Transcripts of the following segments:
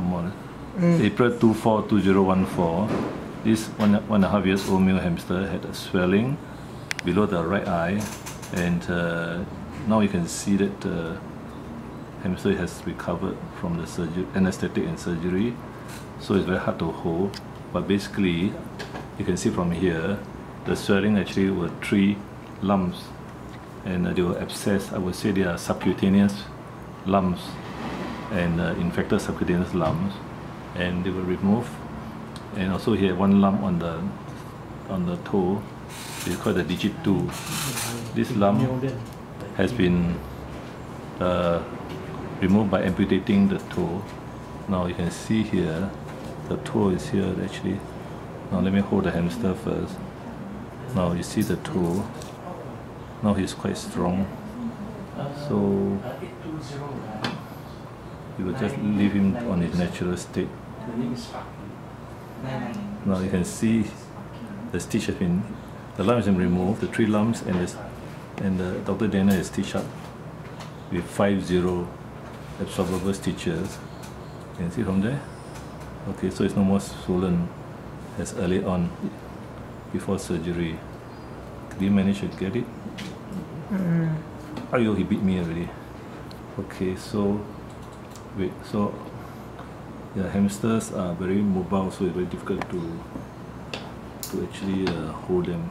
more. April 24, 2014, this one, one and a half years old male hamster had a swelling below the right eye, and uh, now you can see that the hamster has recovered from the surgery, anesthetic and surgery, so it's very hard to hold. But basically, you can see from here, the swelling actually were three lumps, and uh, they were abscess. I would say they are subcutaneous lumps and uh, infected subcutaneous lumps and they were removed. And also he had one lump on the on the toe. It's called the digit 2 this lump has been uh, removed by amputating the toe. Now you can see here the toe is here actually. Now let me hold the hamster first. Now you see the toe. Now he's quite strong. So you will just leave him on his natural state. Now you can see the stitch has been, the lump has been removed, the three lumps and the, and the Dr. Daniel has stitched up with five zero absorbable stitches. You can see from there? Okay, so it's no more swollen as early on before surgery. Did you manage to get it? Mm. Oh, he beat me already. Okay, so so yeah, hamsters are very mobile, so it's very difficult to to actually uh, hold them.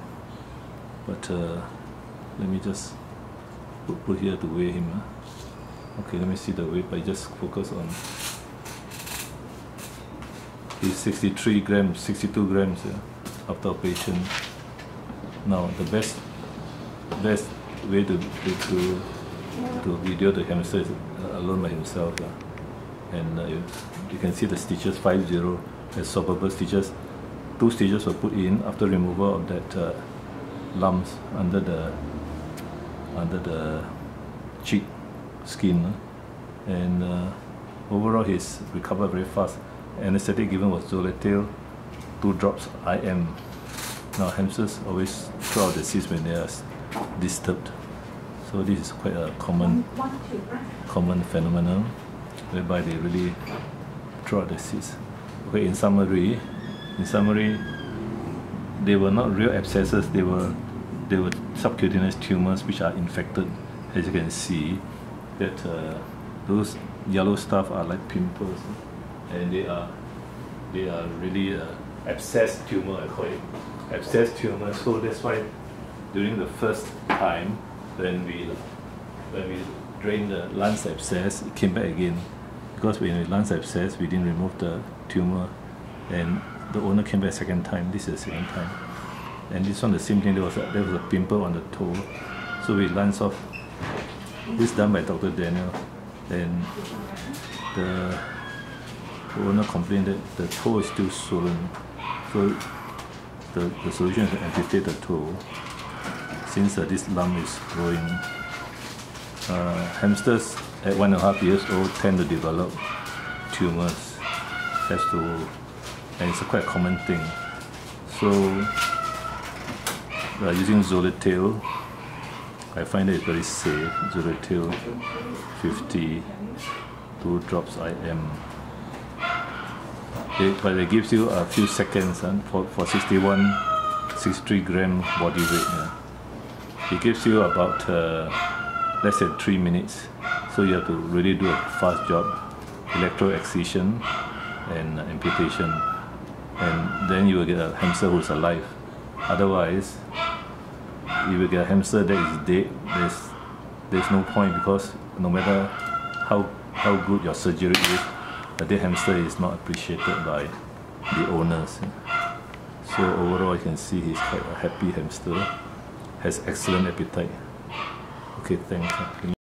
But uh, let me just put, put here to weigh him. Okay, let me see the weight, but just focus on. He's 63 grams, 62 grams yeah, after operation. Now, the best best way to, to, to, to video the hamster is alone by himself. Yeah and uh, you, you, can see the stitches 5 0 as absorbable stitches. Two stitches were put in after removal of that uh, lumps under the under the cheek skin and uh, overall he's recovered very fast. Anesthetic given was Zoletil two drops IM now hamsters always throw out the cysts when they are disturbed. So this is quite a common common phenomenon whereby they really draw the seeds. Okay, in summary, in summary, they were not real abscesses, they were they were subcutaneous tumors which are infected. As you can see, that uh, those yellow stuff are like pimples, and they are they are really uh, abscess tumor. I call it abscess tumor. So that's why during the first time when we when we drained the lung abscess, it came back again because when the lung abscess, we didn't remove the tumor, and the owner came back second time. This is the second time, and this one the same thing. There was a, there was a pimple on the toe, so we lance off. This done by Dr. Daniel, and the, the owner complained that the toe is still swollen, so the, the solution is to amputate the toe since uh, this lump is growing. Uh, hamsters at one and a half years old tend to develop tumors. Has to, and it's a quite common thing. So, uh, using Zoletil, I find it very safe. Zoletil 50, two drops IM. It, but it gives you a few seconds uh, for, for 61, 63 gram body weight. Yeah. It gives you about uh, less than 3 minutes so you have to really do a fast job, electro excision and amputation. And then you will get a hamster who's alive. Otherwise, you will get a hamster that is dead. There's, there's no point because no matter how, how good your surgery is, a dead hamster is not appreciated by the owners. So overall, you can see he's quite a happy hamster, has excellent appetite. Okay, thanks.